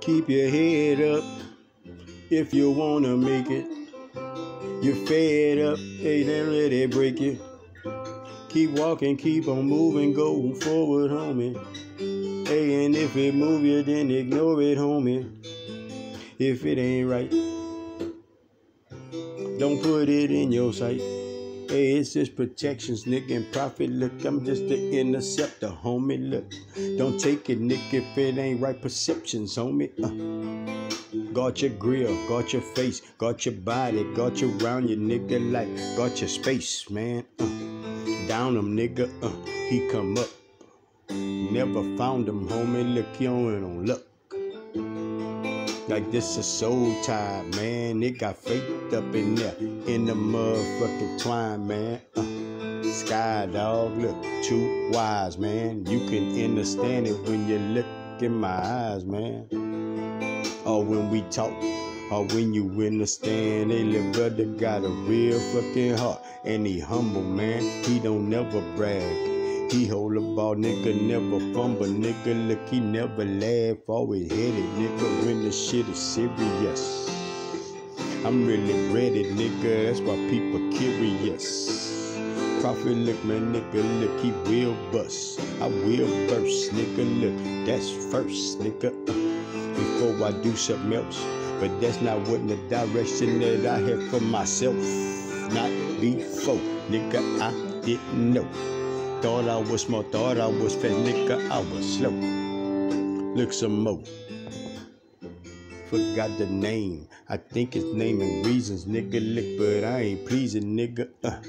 Keep your head up if you wanna make it. You're fed up, hey, then let it break you. Keep walking, keep on moving, go forward, homie. Hey, and if it move you, then ignore it, homie. If it ain't right, don't put it in your sight. Hey, it's just protections, nigga, and profit. Look, I'm just the interceptor, homie. Look, don't take it, nigga, if it ain't right perceptions, homie. Uh. Got your grill, got your face, got your body, got you around your nigga like, got your space, man. Uh. Down him, nigga, uh. he come up. Never found him, homie. Look, he on on luck. Like this a soul tie, man. It got faked up in there in the motherfucking twine, man. Uh, sky dog, look too wise, man. You can understand it when you look in my eyes, man. Or when we talk, or when you understand. Hey, little brother got a real fucking heart, and he humble, man. He don't never brag. He hold the ball, nigga, never fumble, nigga. Look, he never laugh, always headed, nigga. When the shit is serious, I'm really ready, nigga. That's why people curious. Prophet, look, man, nigga, look, he will bust. I will burst, nigga. Look, that's first, nigga. Uh, before I do something else, but that's not what the direction that I have for myself. Not before, nigga. I didn't know. Thought I was smart, thought I was fast, nigga, I was slow. Look some more. Forgot the name. I think it's name and reasons, nigga. Look, but I ain't pleasing, nigga. Uh,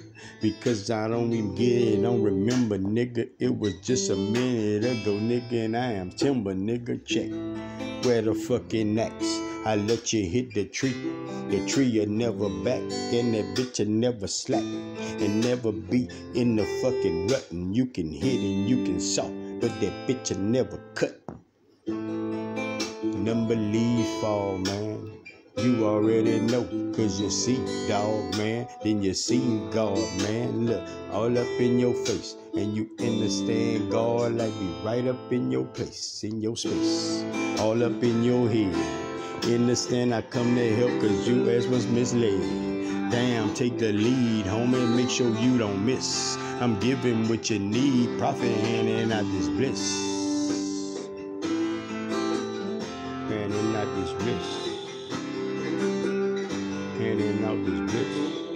because I don't even get it, don't remember, nigga. It was just a minute ago, nigga, and I am timber, nigga. Check where the fucking axe. I let you hit the tree. The tree will never back, and that bitch will never slack, and never be in the fucking rut. And you can hit and you can saw, but that bitch will never cut. Number leaves fall, man. You already know, cause you see dog, man. Then you see God, man. Look, all up in your face. And you understand God like be right up in your place, in your space. All up in your head. In the stand, I come to help cause you as was misled. Damn, take the lead, homie, make sure you don't miss. I'm giving what you need, Prophet hand and out this bliss. Handing out this bliss. Handing out this bliss.